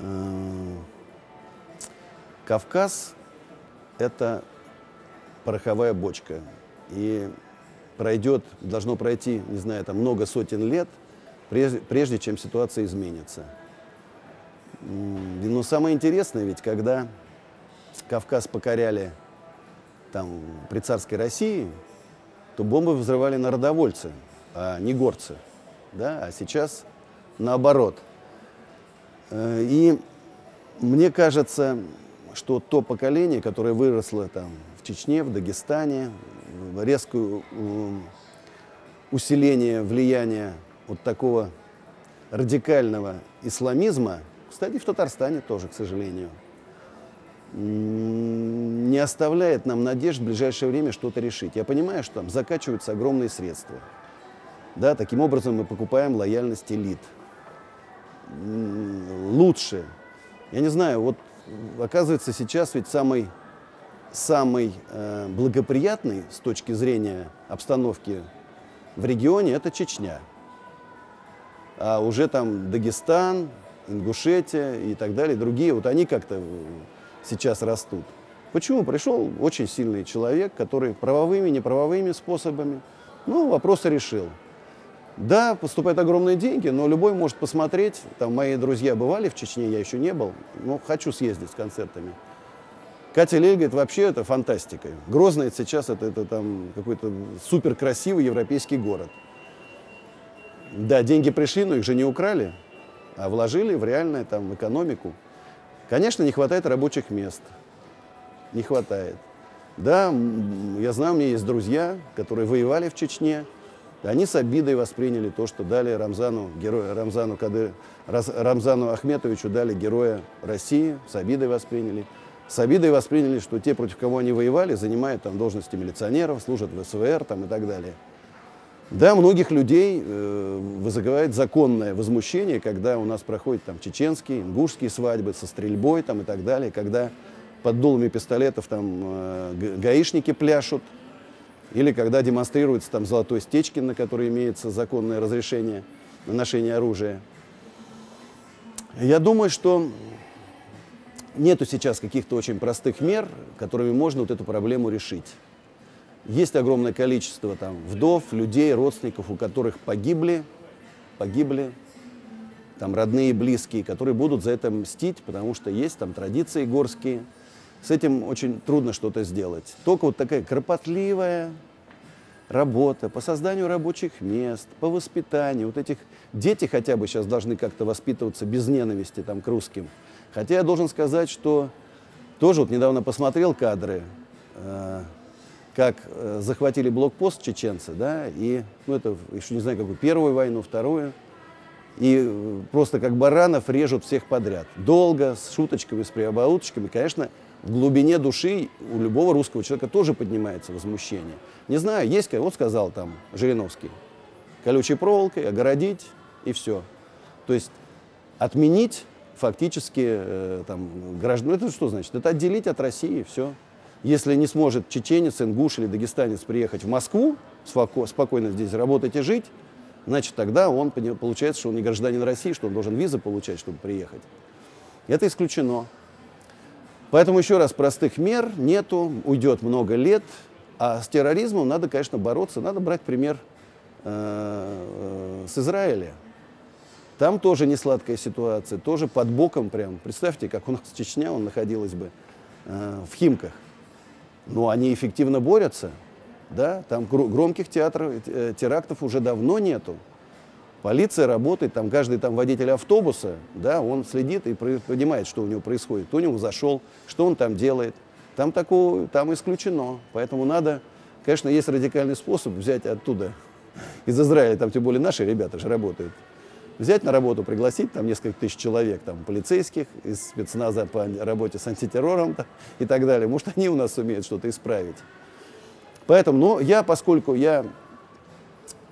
Э, Кавказ – это пороховая бочка. И пройдет, должно пройти, не знаю, там много сотен лет, прежде, прежде чем ситуация изменится. Но самое интересное ведь, когда Кавказ покоряли там, при царской России, то бомбы взрывали народовольцы, а не горцы. Да? А сейчас наоборот. Э, и мне кажется, что то поколение, которое выросло там, в Чечне, в Дагестане, резкое усиление влияния вот такого радикального исламизма, кстати, в Татарстане тоже, к сожалению, не оставляет нам надежд в ближайшее время что-то решить. Я понимаю, что там закачиваются огромные средства. Да, таким образом мы покупаем лояльность элит. Лучше. Я не знаю, вот оказывается сейчас ведь самый, самый э, благоприятный с точки зрения обстановки в регионе это Чечня. А уже там Дагестан, Ингушетия и так далее, другие, вот они как-то сейчас растут. Почему? Пришел очень сильный человек, который правовыми, неправовыми способами, ну, вопросы решил. Да, поступают огромные деньги, но любой может посмотреть. Там мои друзья бывали в Чечне, я еще не был, но хочу съездить с концертами. Катя Лель говорит, вообще это фантастика. Грозный сейчас это, это там какой-то супер красивый европейский город. Да, деньги пришли, но их же не украли, а вложили в реальную там экономику. Конечно, не хватает рабочих мест. Не хватает. Да, я знаю, у меня есть друзья, которые воевали в Чечне. Они с обидой восприняли то, что дали Рамзану, героя, Рамзану, Кады, Рамзану Ахметовичу дали героя России, с обидой восприняли. С обидой восприняли, что те, против кого они воевали, занимают там должности милиционеров, служат в СВР там, и так далее. Да, многих людей э, вызывает законное возмущение, когда у нас проходят там чеченские, ингушские свадьбы со стрельбой там, и так далее, когда под дулами пистолетов там э, гаишники пляшут, или когда демонстрируется там золотой стечкин, на который имеется законное разрешение на ношение оружия. Я думаю, что нету сейчас каких-то очень простых мер, которыми можно вот эту проблему решить. Есть огромное количество там вдов, людей, родственников, у которых погибли, погибли, там родные, близкие, которые будут за это мстить, потому что есть там традиции горские. С этим очень трудно что-то сделать. Только вот такая кропотливая работа по созданию рабочих мест, по воспитанию. Вот этих дети хотя бы сейчас должны как-то воспитываться без ненависти там, к русским. Хотя я должен сказать, что тоже вот недавно посмотрел кадры, э, как э, захватили блокпост чеченцы, да, и, ну, это еще не знаю, какую, первую войну, вторую, и э, просто как баранов режут всех подряд. Долго, с шуточками, с приобауточками. Конечно, в глубине души у любого русского человека тоже поднимается возмущение. Не знаю, есть, вот сказал там Жириновский, колючей проволокой огородить и все. То есть отменить фактически э, там, граждан. Ну, это что значит? Это отделить от России, все. Если не сможет чеченец, ингуш или дагестанец приехать в Москву, спокойно здесь работать и жить, значит, тогда он, получается, что он не гражданин России, что он должен визы получать, чтобы приехать. Это исключено. Поэтому еще раз, простых мер нету, уйдет много лет, а с терроризмом надо, конечно, бороться, надо брать пример э, с Израиля. Там тоже не сладкая ситуация, тоже под боком прям. Представьте, как у нас Чечня, он находилась бы э, в Химках но они эффективно борются. Да? Там громких театров, э, терактов уже давно нету. Полиция работает, там каждый там водитель автобуса, да, он следит и понимает, что у него происходит, кто у него зашел, что он там делает. Там такого, там исключено. Поэтому надо, конечно, есть радикальный способ взять оттуда, из Израиля, там тем более наши ребята же работают, взять на работу, пригласить там несколько тысяч человек, там, полицейских, из спецназа по работе с антитеррором там, и так далее. Может, они у нас сумеют что-то исправить. Поэтому, ну, я, поскольку я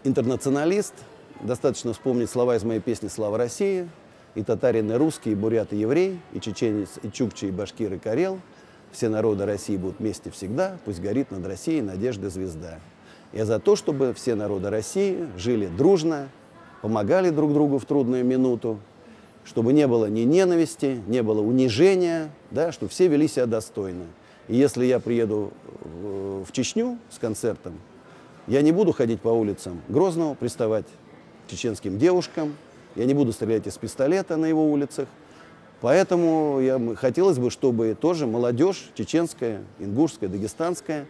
интернационалист, достаточно вспомнить слова из моей песни «Слава России», и татарин, и русский, и бурят, и еврей, и чеченец, и чукчи, и башкир, и карел. Все народы России будут вместе всегда, пусть горит над Россией надежда звезда. Я за то, чтобы все народы России жили дружно, помогали друг другу в трудную минуту, чтобы не было ни ненависти, не было унижения, да, чтобы все вели себя достойно. И если я приеду в Чечню с концертом, я не буду ходить по улицам Грозного, приставать чеченским девушкам, я не буду стрелять из пистолета на его улицах. Поэтому я, хотелось бы, чтобы тоже молодежь чеченская, ингушская, дагестанская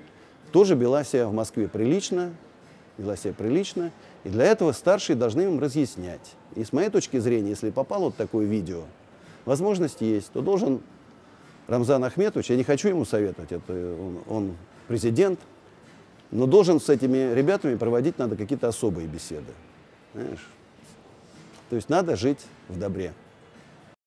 тоже вела себя в Москве прилично, вела себя прилично. И для этого старшие должны им разъяснять. И с моей точки зрения, если попало вот такое видео, возможность есть, то должен Рамзан Ахметович, я не хочу ему советовать, это он, он президент, но должен с этими ребятами проводить надо какие-то особые беседы. Знаешь? То есть надо жить в добре.